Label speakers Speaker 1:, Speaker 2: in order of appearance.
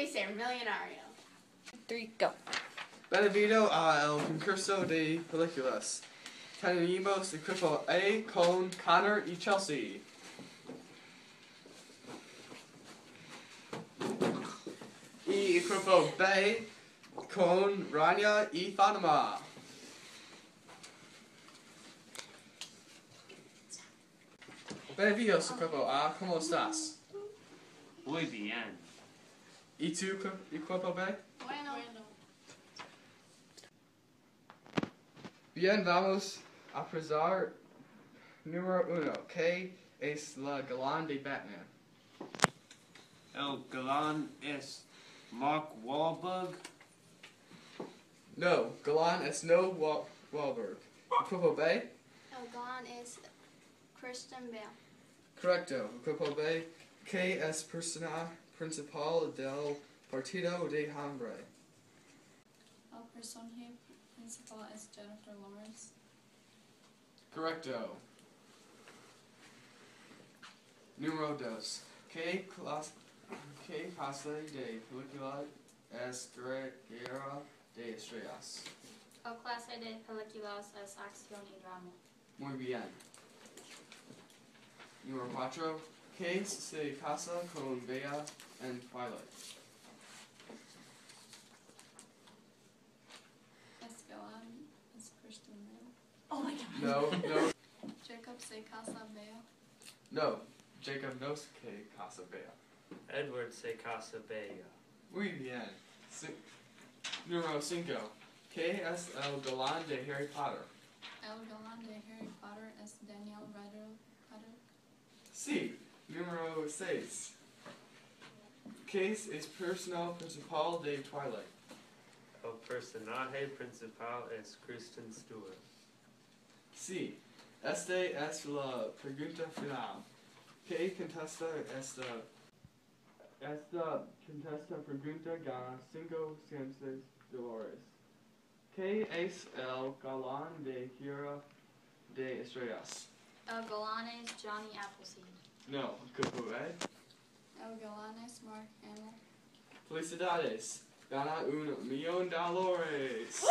Speaker 1: debe ser millonario.
Speaker 2: Three, go.
Speaker 3: Benvenuto a el concurso de películas. Tenemos equipo A con Connor y Chelsea. Y equipo B con Rania y Fatima. Benvenuto equipo A, ¿cómo estás?
Speaker 4: Muy bien.
Speaker 3: ¿Y tú, equipo B?
Speaker 1: Bueno.
Speaker 3: Bien, vamos a presar número uno. ¿Qué es la galán de Batman?
Speaker 4: El galán es Mark Wahlberg.
Speaker 3: No, galán es no Wa- Wahlberg. Equipo B?
Speaker 1: El galán es Christian Bale.
Speaker 3: Correcto. Equipo Bay, ¿Qué es persona principal del partido de hambre?
Speaker 5: El personaje principal es Jennifer Lawrence.
Speaker 3: Correcto. Número dos. ¿Qué, clas ¿Qué clase de película es Guerra de Estrellas?
Speaker 6: El clase de películas es acción y drama.
Speaker 3: Muy bien. Número 4. ¿Qué se casa con Bea en Twilight?
Speaker 5: Es galán es Christian Bale.
Speaker 1: Oh my god.
Speaker 3: No, no,
Speaker 5: Jacob se casa Bea.
Speaker 3: no. Jacob no se casa Bea.
Speaker 4: Edward se casa bella.
Speaker 3: Muy bien. Ci- Número 5. ¿Qué es el galán de Harry Potter?
Speaker 5: El galán de Harry Potter es Daniel Radcliffe.
Speaker 3: Sí. Número 6. ¿Qué es personal principal de Twilight?
Speaker 4: El personaje principal es Kristen Stewart.
Speaker 3: Sí. Este es la pregunta final. ¿Qué contesta esta? Esta contesta pregunta gana 5 ciencias dólares. ¿Qué es el galán de Gira de Estrellas?
Speaker 6: Uh, El galán es Johnny Appleseed.
Speaker 3: No, ¿cómo es?
Speaker 5: El galán es Mark Hamill.
Speaker 3: Felicidades. Gana un millón de dólares.
Speaker 1: Woo! Yay!